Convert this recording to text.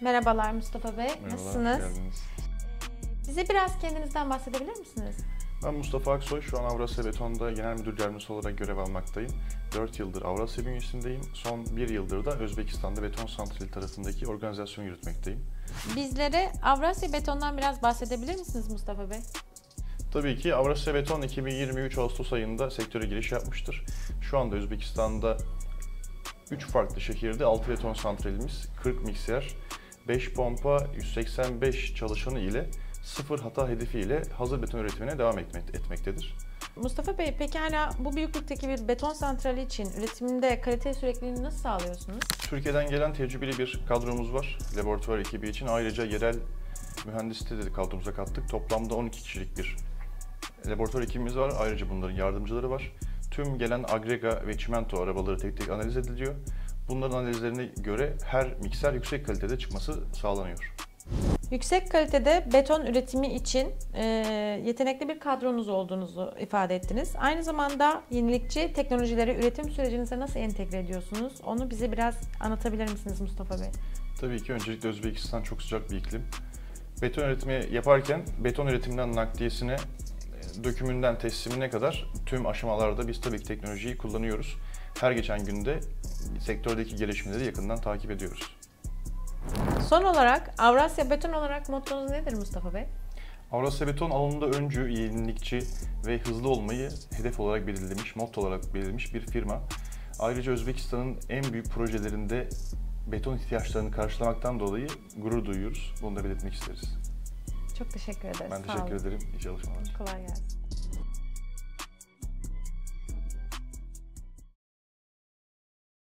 Merhabalar Mustafa Bey. Merhabalar, Nasılsınız? geldiniz. Bize biraz kendinizden bahsedebilir misiniz? Ben Mustafa Aksoy, şu an Avrasya Beton'da genel müdür yardımcısı olarak görev almaktayım. 4 yıldır Avrasya bünyesindeyim. Son 1 yıldır da Özbekistan'da beton santrali tarafındaki organizasyon yürütmekteyim. Bizlere Avrasya Beton'dan biraz bahsedebilir misiniz Mustafa Bey? Tabii ki Avrasya Beton 2023 Ağustos ayında sektöre giriş yapmıştır. Şu anda Özbekistan'da 3 farklı şehirde 6 beton santralimiz, 40 mikser, 5 pompa, 185 çalışanı ile sıfır hata hedefiyle hazır beton üretimine devam etmek- etmektedir. Mustafa Bey pekala bu büyüklükteki bir beton santrali için üretimde kalite sürekliliğini nasıl sağlıyorsunuz? Türkiye'den gelen tecrübeli bir kadromuz var laboratuvar ekibi için. Ayrıca yerel mühendisleri de kadromuza kattık. Toplamda 12 kişilik bir laboratuvar ekibimiz var. Ayrıca bunların yardımcıları var. Tüm gelen agrega ve çimento arabaları tek tek analiz ediliyor. Bunların analizlerine göre her mikser yüksek kalitede çıkması sağlanıyor. Yüksek kalitede beton üretimi için e, yetenekli bir kadronuz olduğunuzu ifade ettiniz. Aynı zamanda yenilikçi teknolojileri üretim sürecinize nasıl entegre ediyorsunuz? Onu bize biraz anlatabilir misiniz Mustafa Bey? Tabii ki öncelikle Özbekistan çok sıcak bir iklim. Beton üretimi yaparken beton üretiminden nakliyesine, e, dökümünden teslimine kadar tüm aşamalarda biz tabii ki teknolojiyi kullanıyoruz. Her geçen günde sektördeki gelişmeleri yakından takip ediyoruz. Son olarak Avrasya Beton olarak mottonuz nedir Mustafa Bey? Avrasya Beton alanında öncü, yenilikçi ve hızlı olmayı hedef olarak belirlemiş, motto olarak belirlemiş bir firma. Ayrıca Özbekistan'ın en büyük projelerinde beton ihtiyaçlarını karşılamaktan dolayı gurur duyuyoruz. Bunu da belirtmek isteriz. Çok teşekkür ederiz. Ben teşekkür ederim. İyi çalışmalar. Kolay gelsin.